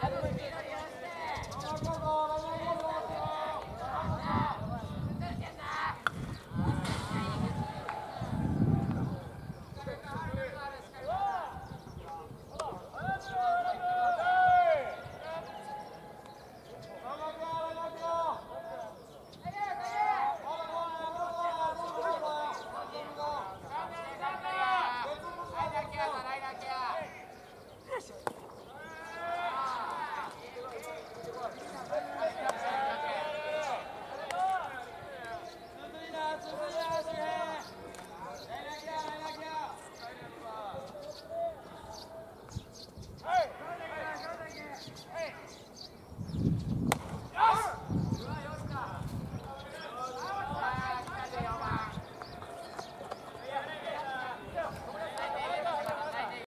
Hadi